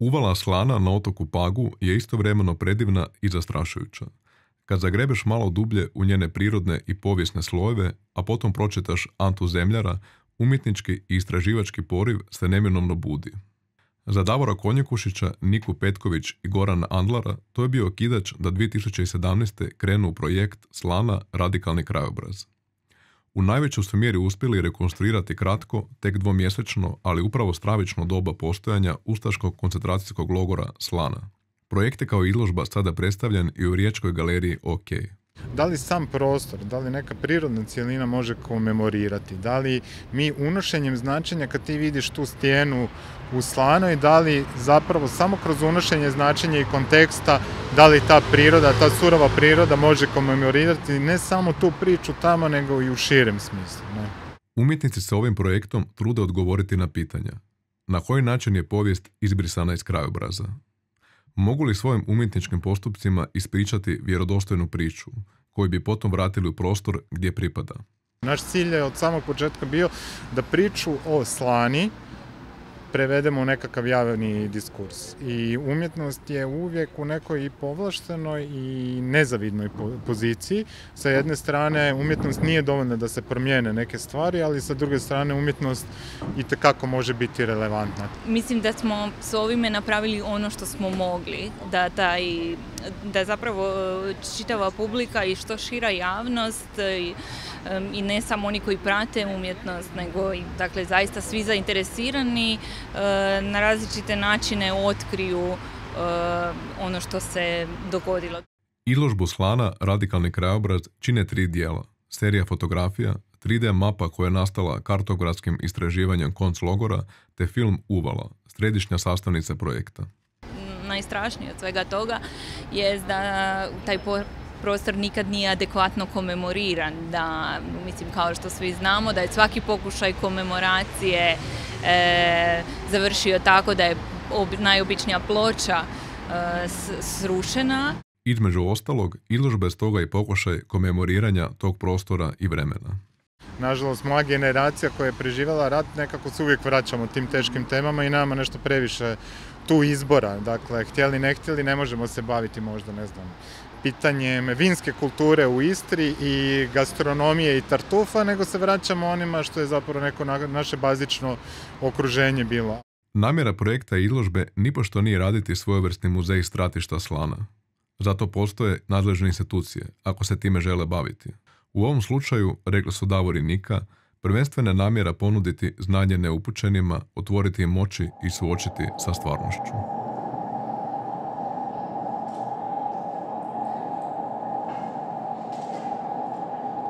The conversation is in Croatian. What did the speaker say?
Uvala slana na otoku Pagu je istovremeno predivna i zastrašujuća. Kad zagrebeš malo dublje u njene prirodne i povijesne slojeve, a potom pročitaš Antu Zemljara, umjetnički i istraživački poriv se neminovno budi. Za Davora Konjekušića, Niku Petković i Gorana Andlara to je bio okidač da 2017. krenu u projekt Slana radikalni krajobraz. U najveću su mjeri uspjeli rekonstruirati kratko, tek dvomjesečno, ali upravo stravično doba postojanja Ustaškog koncentracijskog logora Slana. Projekt je kao izložba sada predstavljen i u Riječkoj galeriji OK. Da li sam prostor, da li neka prirodna cijelina može komemorirati, da li mi unošenjem značenja kad ti vidiš tu stijenu u slanoj, da li zapravo samo kroz unošenje značenja i konteksta, da li ta priroda, ta surova priroda može komemorirati ne samo tu priču tamo, nego i u širem smislu. Ne? Umjetnici se ovim projektom trude odgovoriti na pitanja. Na koji način je povijest izbrisana iz krajobraza? Mogu li svojim umjetničkim postupcima ispričati vjerodostojnu priču, koju bi potom vratili u prostor gdje pripada? Naš cilj je od samog početka bio da priču o slani, prevedemo u nekakav javni diskurs. I umjetnost je uvijek u nekoj povlaštenoj i nezavidnoj poziciji. Sa jedne strane umjetnost nije dovoljna da se promijene neke stvari, ali sa druge strane umjetnost i tekako može biti relevantna. Mislim da smo s ovime napravili ono što smo mogli, da taj da zapravo e, čitava publika i što šira javnost i, i ne samo oni koji prate umjetnost, nego i dakle zaista svi zainteresirani e, na različite načine otkriju e, ono što se dogodilo. Izložbu Slana Radikalni krajobraz čine tri dijela. Serija fotografija, 3D mapa koja je nastala kartografskim istraživanjem konc logora, te film Uvala, središnja sastavnica projekta najstrašnije od svega toga je da taj prostor nikad nije adekvatno komemoriran, da mislim kao što svi znamo da je svaki pokušaj komemoracije e, završio tako da je najobičnija ploča e, srušena. Između ostalog, izložba je stoga i pokušaj komemoriranja tog prostora i vremena. Nažalost, moja generacija koja je preživjela rat, nekako se uvijek vraćamo tim teškim temama i nama nešto previše tu izbora. Dakle, htjeli ne htjeli, ne možemo se baviti možda, ne znam, pitanjem vinske kulture u Istri i gastronomije i tartufa, nego se vraćamo onima što je zapravo neko naše bazično okruženje bilo. Namjera projekta izložbe nipošto nije raditi svojevrsni muzej stratišta slana. Zato postoje nadležne institucije, ako se time žele baviti. U ovom slučaju, rekli su Davor i Nika, prvenstvena namjera ponuditi znanje neupućenima, otvoriti im oči i suočiti sa stvarnošću.